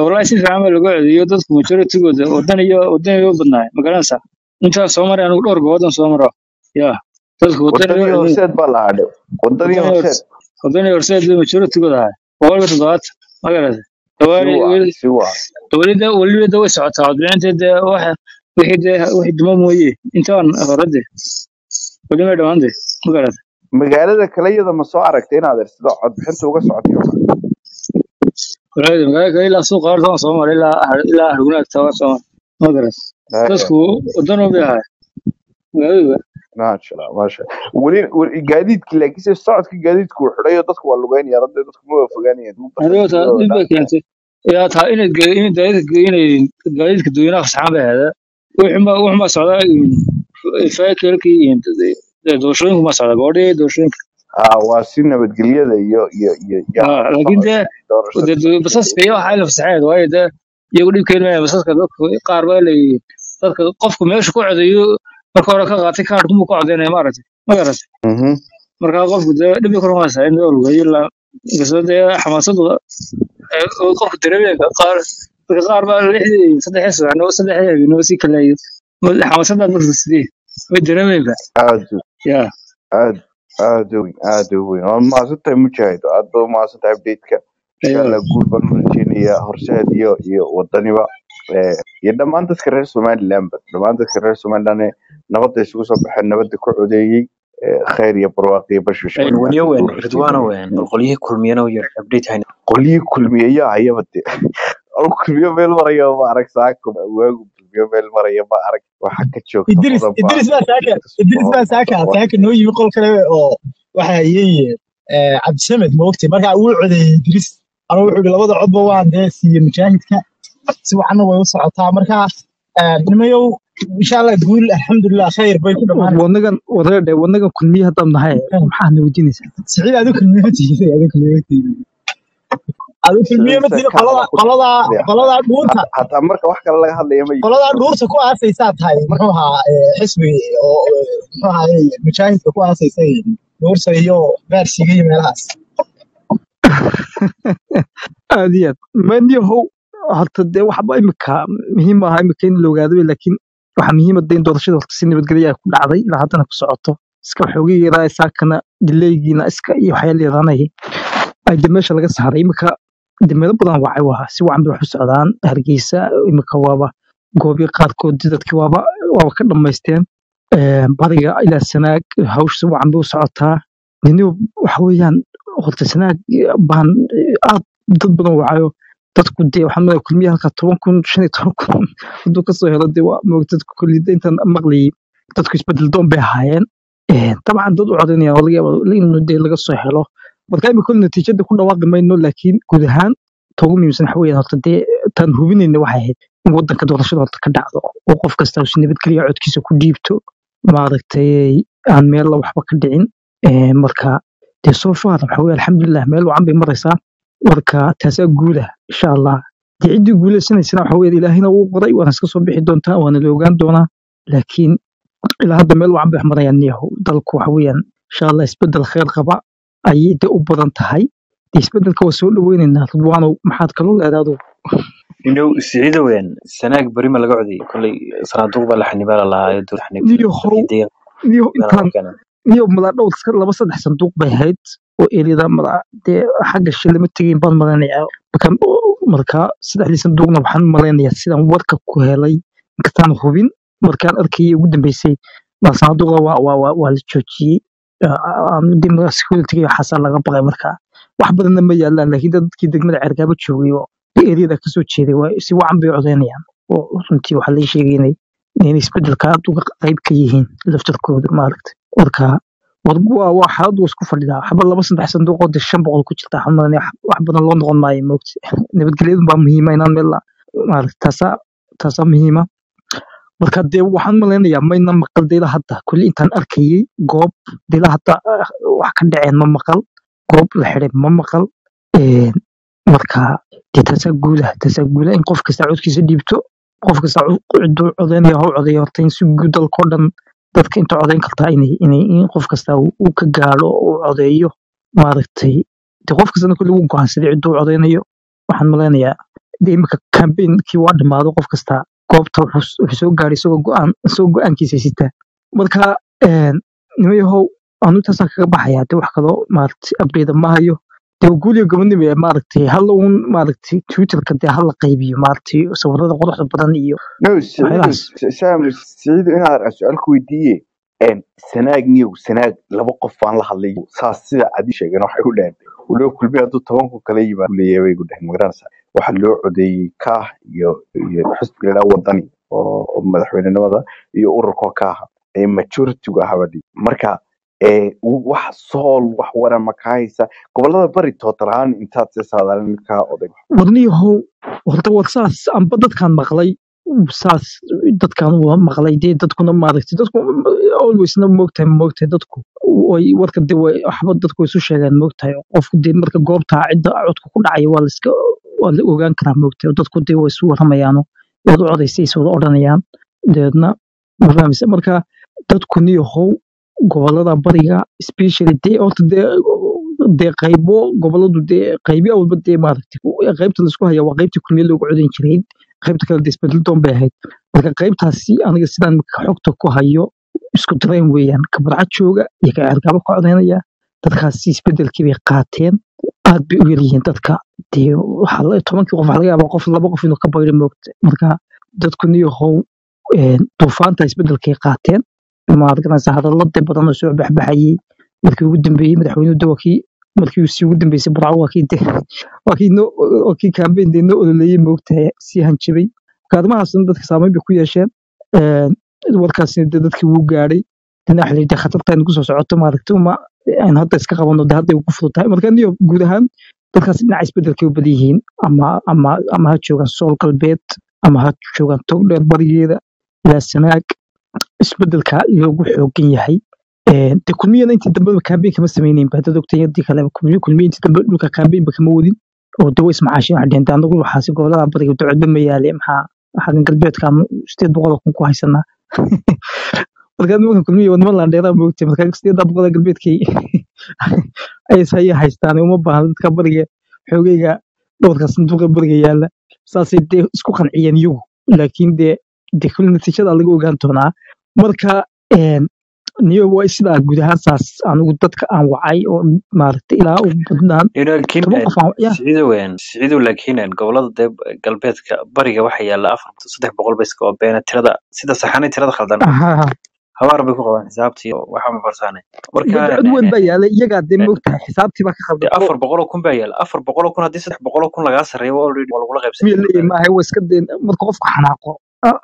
wallahi si fiican baa lagu celiyo dadku majoritigooda wadan iyo wadan iyo badnaay magaranaysa intaan soo maray anigu dhowr goodan soo maro. Ya dadku wadan iyo horseed baa la hadhay wadadii wadan iyo horseed wadan iyo horseed majoritigooda ahay boqolka toddobaatan wacan weliba weliba way socotaa codbixinta dee waxa wixii wixii duma mooye intaan horade weli may dhammaante magarata magaalada kale iyada ma soo aragtay inaad er sida codbixinta uga socotay magaalada kale ilaa suuqa horta waan soo maray ilaa hargunaagta waan soo maray dadku wadan u magaalada maasha maasha weli gaadiidki laakiinse socodka gaadiidku wuu xidhay oo dadku waa lugeynaya hadda dadku ma fogaanayaan keentay yaa taa inaad gaadiidka gaadiidka dadweynaha fasaxaan bay ahayd wuxuma wuxuma socdaa faakirkii doorashooyinku ma socda goodhii doorashooyinka waa si nabadgelyada iyo iyo iyo laakiin dee basaska iyo waxa la fasaxeed waayo dee iyagu dhib keeni maayo basaska dadku qaar baa leeyihiin dadka qofku meesha ku codeeyo marka hore ka qaatay kaadhku mu ku codeynaya maaragtay ma garatay mhm marka qofku dee dhib bay ku rumaysaa in ilaa inkastoo dee xamaasadu qofku dareemaya qaar dadka qaar baa lixdii saddexdii subaxnimo saddexdii habeenimo sii kaleeyo xamaasadaad marka sidii way dareemayba aad ya. aad aad weyn aad weyn waa mahadsantahay mujaahid aad baa umahadsantahay updateka insha allah guul baan u rajeynayaa horseed iyo iyo wadaniba iyo dhammaan dadka reer somalilandba dhammaan dadka reer somaliland nabadda isugu soo baxeen nabadda ku codeeyey khayr iyo barwaaqo iyo bashbash baan waniyo ilaahay weyn u ridwaano rajeynaya weyn bal qolyihii kulmiyana u yar update hayna qolyihii kulmiyeyaa hayaba de kulmiyo meel maraya ma arag saako waagu kulmiyo meel maraya ma arag waxa ka joogta idris qodob baa idris baa saaka idris baa saaka saaka noo yimi qol kale oo waxa yeeye cabdisamed ma ogtay marka wuu codeeyey idris anigu wuxuu labada codba waan dee siiye mujaahidka si wacanna way u socotaa. Marka eh, nimayow insha allah guul alxamdulilah khayr bay ku dhammaan wadnagan wadadhe wadnagan kulmiye haddaan nahay maxaad na weydiinaysaa siciid adigu kulmiyo tiiday adigu kulmiyo tiiday adu kulmiye matiida qolada qolada dhuurta. Hata- hataa marka wax kale laga hadlaya ma qolada jirto dhuurta ku aasaysaa tahay muxuu ahaa eh, xisbi oo muxuu mujaahidka ku aasaysay dhuurta iyo gaarsiga iyo meelahaas. [laughs] Aad iyo aad maniyahow horta dee waxba imika muhiim maaha imika in la ogaado laakiin waxaa muhiima de in doorashada horta si nabadgelya ku dhacday ilaa haddana ku socoto. Iska xoogayeedaa saakana dileygiina iska iyo waxyaaleedanay ay de meesha laga saaray. Imika de badan wacay waa si wacan bay socdaan hargeysa imika waaba goobyo qaarkood dadki waaba waaba ka dhammaysteen. Ee, bariga ilaa sanaag hawsha si wacan u socotaa niniw waxa weeyaan horta sanaag baan aad dad badan wacayo dadku waxaan maleeyaa kulmiya halka toban kun shan iyo toban kun. Hadduu ka soo helo dee waa moogta dadku kulli intaan maqlayay dadku isbeddel doon bay ahaayeen. Ee, dabcan dad u codaynaya oo laga yaabo in dee laga soo helo. Marka imika kul natiijada ku dhawaaqi mayno laakiin guud ahaan ta muhiimsan waxa weeyaan horta dee taan hubinayna waxay ahayd in wadanka doorashada horta ka dhacdo. Oo qof kasta uu si nabadgelya codkiisa ku dhiibto maaragtay aan meel waxba ka dhicin. Ee, marka dee soo far waxa weye alxamdulilah meel wacan bay maraysaa marka taasaa guuda insha allah dee ciddii guuleysanaysana waxa weye ilaahina wuu qoray waana iska soo bixi doontaa waana la ogaan doonaa. Laakiin ilaa hadda meel wacan bay wax marayaan niyahow dalku waxa weeyaan insha allah isbeddel kheyr qaba ayay de u badan tahay. Dee isbeddelka waa soo dhaweynaynaa ridwaanow maxaad kaloo leedahay adugu inuu siciido weyn sanaag berima laga codiyay kolley sanaaduuq baa la xanibaa la lahaa dul xanib niyahow dadkii deegaanka niyahow meelaha intaan loo keenay niyo iska laba saddex sanduuq bay ahayd mada dee xagga shilama tegayn baan malaynayaa marka marka saddexdii sanduuqna waxaan malaynayaa sidaan warka ku helay inkastaan hubin. Markaan arkayay ugu dambeysay baa sanduuqda waa la joojiyey. Security laga baqay marka. Wax badanna ma yaalaan laakiin dadkii degmada ceergaaba joogay oo eriyada ka soo jeeday si wacan bay codeynayaan oo runtii waxaa laga sheegaynay inay isbeddelka aad uga qayb ka yihiin laftarkooda maaragtay. Marka war waa waa xaalad waa isku fadhidaa waxba laba saddex sanduuqoo de shan boqol ku jirta wax badan loo noqon maayo moogti [laughs] nabadgelyadu baa muhiima inaan meel maaragtay taasaa muhiima. Marka dee waxaan malaynayaa mayna maqal deela hadda. Kulli intaan arkayay goob deela hadda ah, wax ka dhaceen ma maqal. Goob la xiday ma maqal. Marka dee taasaa guuda taasaa guuda in qof kasta codkiisa dhiibto qof kasta ciduu codeynaya ha u codeeyo horta in si guud dhan dadka inta codeyn kartaa in qof kasta uu ka gaadho oo uu codeeyo maaragtay dee qof kastana kulli wuu go'aansaday ciduu codeynayo waxaan malaynayaa dee imika kambeynkii waa dhammaado qof kasta goobta wuxuu soo gaaray isagoo go'aan isagoo go'aankiisa sitaa marka een, nimayahow anu taasaan kaga baxayaa dee wax kaloo maaragtay hayo gabadnimo ee maaragtay hal uun maaragtay twitterka dee hala qaybiyo maaragtay sawirada quruxda badan iyo siciidu siciidu inaan su'aal ku weydiiye sanaag niyow sanaag laba qof baan la hadlay saas sida adi sheegeen waxay u dhaheen. Waliba kulmi hadduu toban kun kala yimaad kuleeyahay bay ku dhaheen. Magaranaysa waxaa loo codeeyey kaah iyo iyo xisbiga la wadani oo madaxweynenimada iyo ururkoo kaaha ee majoritigu ahabadhi marka wax sool wax waran ma ka haysa. Gobolada bari tootaraan intaad si saadaalin ka oday warniyahow horta war saas amba dadkaan maqlay saas dadkaan waa maqlay. Dee dadkuna maaragtay dadku alwaysna moogtahay moogtahay dadku. Way warka dee way waxba dadku isu sheegaan moogtahay qofku dee marka goobta cidda codku ku dhacaya waa la iska waa la ogaan karaa moogtahay oo dadku dee way isu waramayaano waad u codaysay is wada odhanayaan. Dabeedna ma marka dadku niyahow gobollada bariga especially dee horta dee dee qaybo goboladu dee qaybi walba dee maaragtay qaybta la isku haya waa qaybtii kulmiye loogu codayn jiray qaybta kale dee isbeddel bay ahayd. Marka qaybtaasi aniga sidaan xogta ku hayo isku dareen weeyaan ka jooga iyo ka ceergabo ka codaynaya dadkaasi isbedelkii bay qaateen aad bay u yaryihiin dadka. Dee waxaa tobankii qof waxaa laga yaabaa qof laba qof inuu ka bayro moogta marka dadku niyahow duufaanta isbedelkay qaateen hadalada badan oo soo baxbaxayay. Markii ugu dambeeyey madaxweynuhu de waa kii markii uu sii ugu dambeysay burco waa kii noo ololeeyey moogtahay sii hanjabay kaadmahaasna dadka saameyn bay ku yeesheen Een, warkaasina de dadkii wuu gaadhay. Yidhi khatartan ku soo socoto maaragtay uma aan hadda iska qabano de hadday ku fudud tahay marka niyo guud ahaan dadkaas dhinaca isbedelkay u badan ama ama ama ha joogaan sool galbeed ama ha joogaan togdheer barigeeda ilaa sanaag isbeddelka loogu xoogan yahay. Kulmiyana intii dambeba campaign kama sameyneen ba dad ogtay haddii dambe dhulka ba kama wadin oo dawo ismacaashin waxay dheheen anagu waxaasi gobollada bariga ducodba ma yaale maxaa xagan galbeedka sideed boqol kun ku haysanaa [laughs] markaa nimanka kulmiya waa niman laandheeraa moogtay markaa sideedaa boqol galbeedkay [laughs] ayay haystaan uma baahna dadka bariga xoogeyga dhowrka sanduuqa bariga yaalla saasay dee isku qanciyeen iyagu laakiin dee dee kule natiijada laga ogaan doonaa. Marka een, niyo waa sidaa guud ahaan saas anigu dadka aan wacay oo maaragtay ilaa u badnaan. Laakiin siciidow gobollada dee galbeedka bariga waxaa yaalla afar saddex boqol bay iska obeena tirada sida saxanay tirada khaldan. Habaar bay ku qabaan xisaabtii oo waxaa ma farsaane marka dee cod weyn baa yaalla iyagaa dee moogtahay xisaabtii baa ka khaldan. afar boqol oo kun baa yaalla afar boqol oo kun haddii saddex boqol oo kun lagaa sarreeyo waa lagula qaybsan maaha waa iska dee marka qofku xanaaqo ah,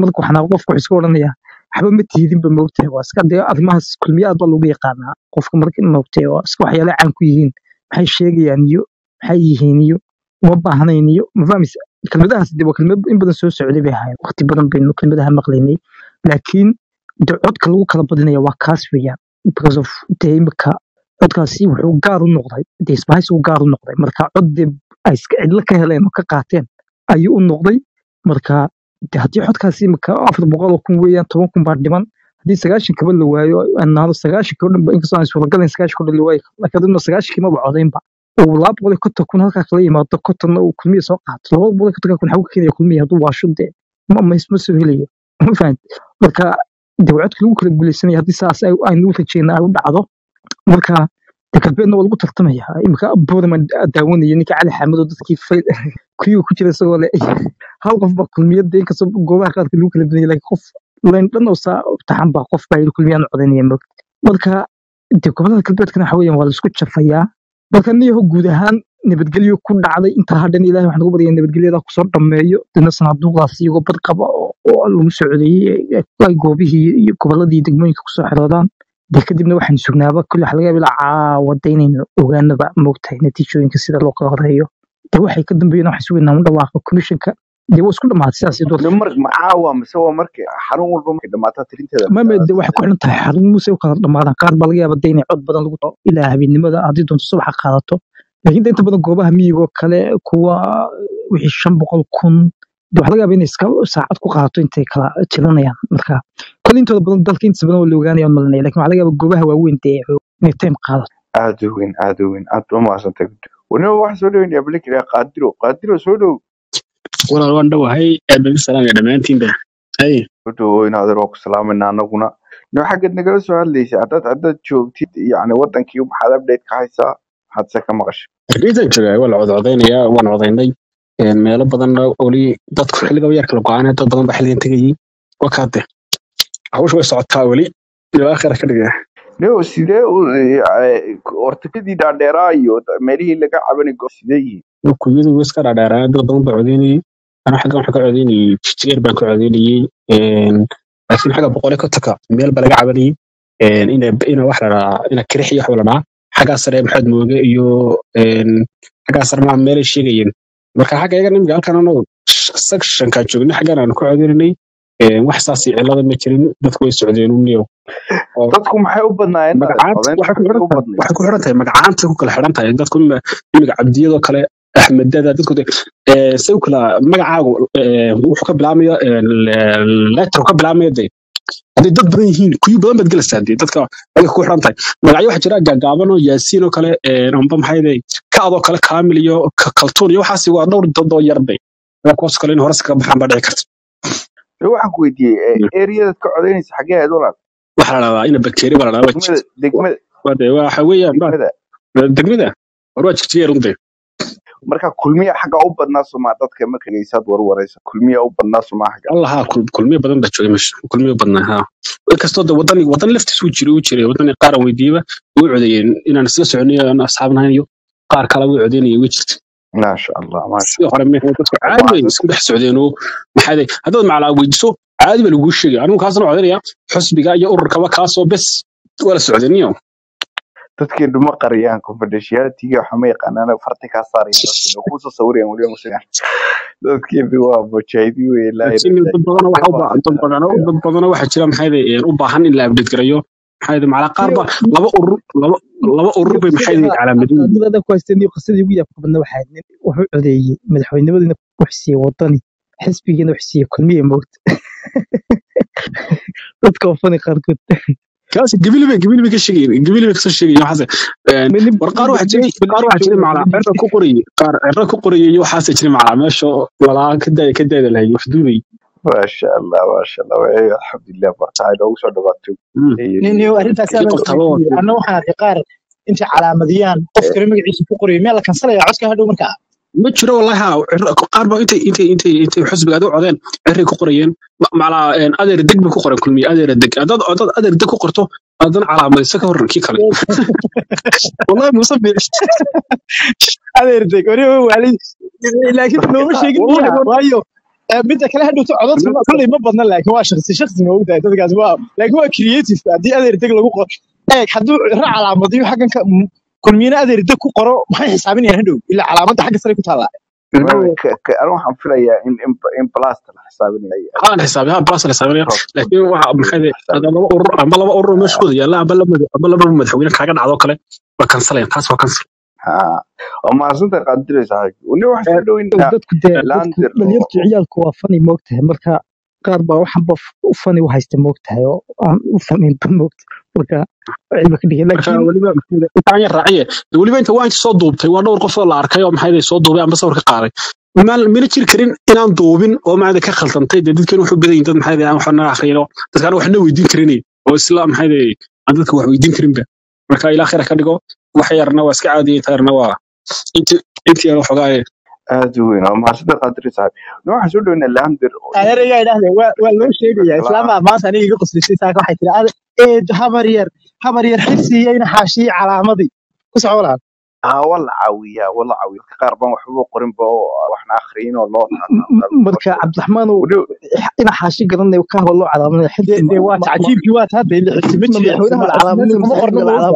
markuu xanaaqo qofku iska odhanayaa waxba ma tiidinba moogtahay waa iska dee arrimahaas kulmiya aad baa lagu yaqaanaa. Qofka marka moogtahay waa iska waxyaala caan ku yihiin. Maxay sheegayaan iyo maxay yihiin iyo uma baahnayn iyo ma fahmis. Kelmadahaas dee waa kelmad in badan soo socday bay ahaayeen. Waqti badan baynu kelmadaha maqlaynay. Laakiin dee codka lagu kala badinaya waa kaas weeyaan. Because of dee imika codkaasi wuxuu gaar u noqday dee isbahaysigu gaar u noqday. Marka cod dee ay iska cidlo ka heleen oo ka qaateen ayuu u noqday. Marka haddii codkaasi imika afar boqol oo kun weeyaan toban kun baa dhiman. Haddii sagaashan kaba la waayo anaado sagaashanka o dhan ba inkastoo aan suuragalayn sagaashanka o dhan la waayo laakiin haddii una sagaashankii maba codaynba uu laba boqol iyo konton kun halkaa kala yimaado kontonna uu kulmiya soo qaato. Laba boqol iyo kontonka kun xagu keenaya kulmiya hadduu waasho dee ma soo helayo. Ma fahant marka dee codka lagu kala guuleysanaya haddii saas ay- aynu u ay u dhacdo. Marka de galbeedna waa lagu tartamaya imika boorman daawanaya ninka cali xaamid oo dadkii [laughs] kuyuu ku jira isagoo le hal qof baa kulmiyada inkastoo goobaha qaarka lagu kala badanyay laakiin qof layn dhan oo saa taxan baa qof baa kulmiyaan codanaya moogta marka de gobollada galbeedkana waxa weeyaan waa la isku jafayaa. Marka niyaho guud ahaan nabadgelyo ku dhacday intaa hadhan ilaahay waxaan ugu baryaa nabadgelyada ku soo dhammeeyo. Dina sanaaduuqdaas iyagoo bad oo lagu socdeeyey ay goobihii iyo goboladii degmooyinka ku soo xeroodaan de kadibna waxaan sugnaaba kulli waxa laga yaaba ilaa caawada inaynu ogaanaba moogtahay natiijooyinka sida loo kala horeeyo de waxay ka dambeeyeen waxaan sugaynaa un dhawaaqa commissionka. Dee waa isku dhamaatay sidaas iyo doorka mar macaawa mise waa markii xarun walba markay dhamaataa tirinteeda. Mame de waxay ku xiran tahay xarumuuse u kala dhamaadaan qaar baa laga yaaba de inay cod badan lagu ilaa habeennimada haddii doonto subaxa qaadato. Laakiin de inta badan goobaha miyigoo kale kuwa wixii shan boqol kun de waxa laga yaaba inay iska saacad ku qaadato intay kala tirinayaan marka kole intooda badan dalka intiisa badan waa la ogaanaya malinaya laakiin waxa laga yaaba goobaha waaweyn dee inay time qaadato aada u weyn aada u weyn. Aad ba mahadsantay waniba waxaa soo dhaweynaya blikria qaadiro qaadiro soo dhow. Walaal waan dhowahay u salaamaya dhammaantiinba hay soo adeer waa ku salaamayna anaguna. No xaggeed nagala soo hadlaysa haddaad haddaad joogtid yacni wadankii maxaad update ka haysaa? Maxaad se ka maqashay. Hargeysan joogaa waa la codcodaynayaa waan codaynay meelo badanna weli dadku xilliga yar kala go'aanay dad badan baa xilligan tegayay. Wakaade hawsha way socotaa weli. Ilaa aakhira ka dhiga no sidee ortakadii dhaadheeraa iyo meelihii laga cabanay go sidee yihiin? Kuyadu way iska dhaadheeraan dad badan baa codaynayay ana xaggan waxaan ka codaynayay jijigeer baan ka codaynayay Een, laakiin xagga boqole ka taka meel baa laga cabanayay Een, ina wax la dhahaa ina kirix iyo wax la dhahaa. Xaggaa sare maxamed mooge iyo een, xaggaa sare maa meelay sheegayeen. Marka xagga iyaga nimiga halkan anoo sectionka joognay xaggan aanu ka codaynay wax saas cilada ma jirin dadku way socdeen uniyo dadku maxay u badnaayeen waxay ku maxay xiran u tahay badnayd waxay ku xiran tahay magacaanta ku kala xiran tahay dadku imiga cabdiyadoo kale axmedada dadku say kala magacaagu wuxuu ka bilaabmaya letter ka bilaabmaya de. Hadday dad badan yihiin kuyo badan baad gelaysaa dee dadka adiga ku xiran tahay magacyo waxaa jira gaagaaban oo yaasiin oo kale amba maxay de kaadoo kale kaamil iyo ka- kaltuun iyo waxaasi waa dhowr dad oo yar de. Kuwaas kale in hore si kaga baxaan baa dhici karta waxaan ku weydiiyey eriyadaad ka codaynaysa xagee ahayd walaal waxaa la dhahaa ina bakteeri baa la degmada waxa weeyaan degmada. War waa jigjigeer unde marka kulmiya xagga u badnaa somaa dadka marka dhegeysaad warwaraysa kulmiya u badnaa somaa xagga. Allah ha kul- kulmiyo badan baa joogay meesha kulmiyo badnaa ha. Inkastoo de wadan wadan laftiis uu jiray uu jiray. Wadan qaar aan weydiiyeba way codeeyeen. Inaan isla soconay aan asxaab nahayn iyo qaar kale way codeynayeen way jirta maasha allah maasha hore mehe dadku caadi bay isku dhex socdeen oo maxaa de haddaad macalaa weydiiso caadi baa laguu sheegay anigu kaasna codeynaya xusbiga iyo ururkaba kaasoo bes waa la socdeen iyo qariyaan waxa ma yaqaanaan farti kaa saarayaan sawirayaan weliba dad badana waxaa jira maxaa de u baahan in la update gareeyo maxaa de macalaa qaar ba laba urur laba laba urur bay maxay ha calaamadin aqaanada ku haysteen qisadii ugu yaabka badna waxaa nin wuxuu codeeyey madaxweynimadiina wuxuu siiyey wadani xisbigiina wuxuu siiyey kulmiye moogta [laughs] dadka ofani qaarkood. Bay gabili bay ka sheegayeen gabili bay ka soo een, ma nin war qaar nin jiray qaar waxaa jiray macalaa cirra ku qorayay qaar cirra ku qorayay iyo waxaase jiray macalaa meesha lalaa ka daaya ka daada lahayd wax duubay maasha allah maasha allah Ee, alxamdulilah marka ay noogu soo dhawaatay anna waxaan arkay qaar intay calaamadiyaan qof kale magaciisa ku qorayo meel la kansalaya codka hadhow markaa ma jiro wallahi ha cirra- qaar ba intay intay intay intay xusbiga aad u codeen cirray ku qorayeen. Ma- macalaa een, adeer deg bay ku qoran kulmiye adeer deg. Haddaad haddaad adeer deg ku qorto haddana calaamadaysa ka horran kii kale. [laughs] Wallahi muuse adeer deg wari wali. Laakiin nooma sheegin waayo. eh, midda kale hadhowto codadka kulley ma badna laakiin waa shaksi shaksi ma ogdahay dadkaas waa laakiin waa creative haddii adeer deg lagu qoro. Eeg hadduu ra calaamadiyo xaggan kulmiina adeer deg ku qoro maxay xisaabinayaan hadhow ilaa calaamadda xagga sare ku taallaa waxaan filayaa in blasta la xisaabinaya laakiin waxa maxay laba urur amba laba urur meesha yaalla amba laba madaxweyne kaaga dhacdo kale. Waa kansalayaan taas waa kansal oo maasanta qadiraysa wani waxaan soo dhaweynaa dadku dee dadku laandir oo dhalinyartu ciyaalku waa fani moogtahay. Marka qaar baa waxanba u fani u haysta moogtahay oo aan u faninba moogta marka ka dhigay. Raaciye waliba inta waa inta soo duubtay waa dhowr qof oo la arkay oo maxay soo duubay amba sawir ka qaaday maal mina jiri karin inaan duubin oo maxay ka khaldantay dee dadkan wuxuu badan yihiin dad maxay aan waxna akhriyo dadkan waxna weydiin karin oo isla maxay aan dadka wax weydiin karin ba. Marka ilaa khayr ka dhigo wax yarna waa iska caadiyay taarna waa inti intii yar waxoogaa aad u weyn oo maasanta qadiraysa wani waxaan soo dhaweynaa laandir oo adeeraygaa idhahde waa waa loo sheegayaa kala islaamaa maanta aniga iga qoslisay saaka waxay tiri ade eed habar yar habar yar xirsiiyeyna xaashiyey calaamadii ku soco walaal haa waa la caawiyaa waa la caawiyaa dadka qaar baan waxba qorinba oo waxna akhriyin oo loo marka cabdiraxmaan wani ina xaashi garanayo ka hadlo calaamadaya dee xilki dee waa tacajiibkii waa taa dee xirsi ma xirsi madaxweynaha ma